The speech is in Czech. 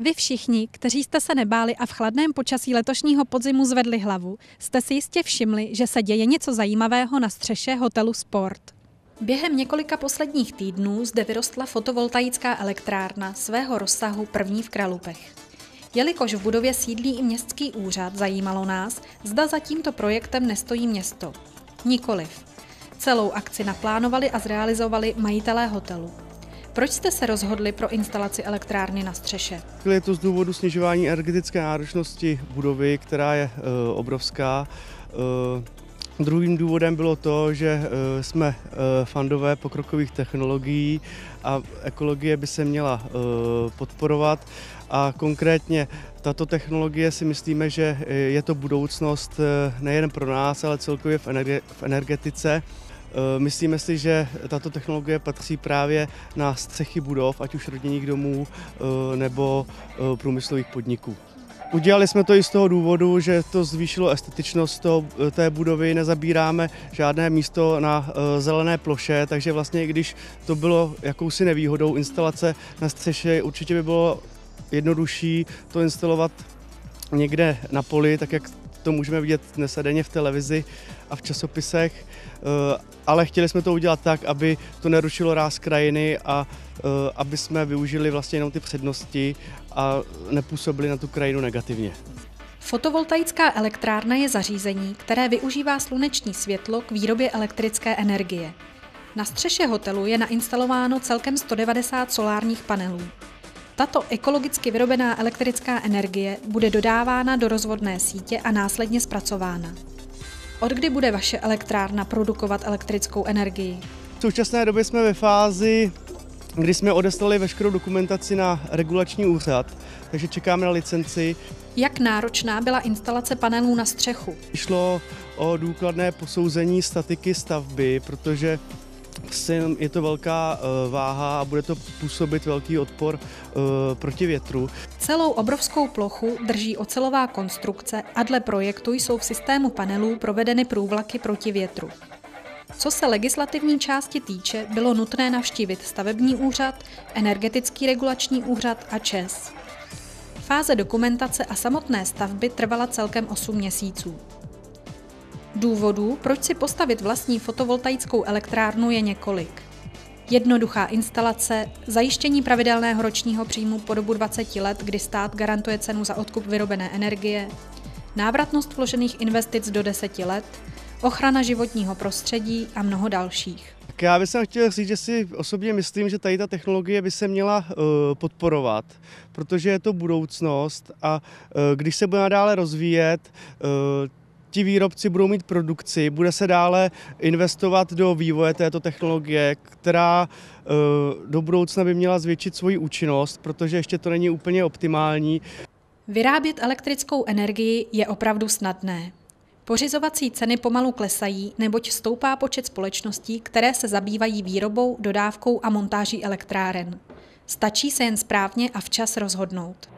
Vy všichni, kteří jste se nebáli a v chladném počasí letošního podzimu zvedli hlavu, jste si jistě všimli, že se děje něco zajímavého na střeše hotelu Sport. Během několika posledních týdnů zde vyrostla fotovoltaická elektrárna svého rozsahu první v Kralupech. Jelikož v budově sídlí i městský úřad, zajímalo nás, zda za tímto projektem nestojí město. Nikoliv. Celou akci naplánovali a zrealizovali majitelé hotelu. Proč jste se rozhodli pro instalaci elektrárny na střeše? Je to z důvodu snižování energetické náročnosti budovy, která je e, obrovská. E, druhým důvodem bylo to, že e, jsme fandové pokrokových technologií a ekologie by se měla podporovat a konkrétně tato technologie si myslíme, že je to budoucnost nejen pro nás, ale celkově v energetice. Eh, myslíme si, že tato technologie patří právě na střechy budov, ať už rodinných domů eh, nebo eh, průmyslových podniků. Udělali jsme to i z toho důvodu, že to zvýšilo estetičnost toho, té budovy, nezabíráme žádné místo na zelené ploše, takže vlastně i když to bylo jakousi nevýhodou instalace na střeše, určitě by bylo jednodušší to instalovat někde na poli, tak jak to můžeme vidět dnes a denně v televizi a v časopisech, eh, ale chtěli jsme to udělat tak, aby to nerušilo ráz krajiny a eh, aby jsme využili vlastně jenom ty přednosti a nepůsobili na tu krajinu negativně. Fotovoltaická elektrárna je zařízení, které využívá sluneční světlo k výrobě elektrické energie. Na střeše hotelu je nainstalováno celkem 190 solárních panelů. Tato ekologicky vyrobená elektrická energie bude dodávána do rozvodné sítě a následně zpracována. Od kdy bude vaše elektrárna produkovat elektrickou energii? V současné době jsme ve fázi, kdy jsme odeslali veškerou dokumentaci na regulační úřad, takže čekáme na licenci. Jak náročná byla instalace panelů na střechu? Šlo o důkladné posouzení statiky stavby, protože je to velká eh, váha a bude to působit velký odpor eh, proti větru. Celou obrovskou plochu drží ocelová konstrukce a dle projektu jsou v systému panelů provedeny průvlaky proti větru. Co se legislativní části týče, bylo nutné navštívit stavební úřad, energetický regulační úřad a ČES. Fáze dokumentace a samotné stavby trvala celkem 8 měsíců. Důvodů, proč si postavit vlastní fotovoltaickou elektrárnu, je několik. Jednoduchá instalace, zajištění pravidelného ročního příjmu po dobu 20 let, kdy stát garantuje cenu za odkup vyrobené energie, návratnost vložených investic do 10 let, ochrana životního prostředí a mnoho dalších. Tak já bych chtěl říct, že si osobně myslím, že tady ta technologie by se měla uh, podporovat, protože je to budoucnost a uh, když se bude nadále rozvíjet, uh, ti výrobci budou mít produkci, bude se dále investovat do vývoje této technologie, která eh, do budoucna by měla zvětšit svoji účinnost, protože ještě to není úplně optimální. Vyrábět elektrickou energii je opravdu snadné. Pořizovací ceny pomalu klesají, neboť stoupá počet společností, které se zabývají výrobou, dodávkou a montáží elektráren. Stačí se jen správně a včas rozhodnout.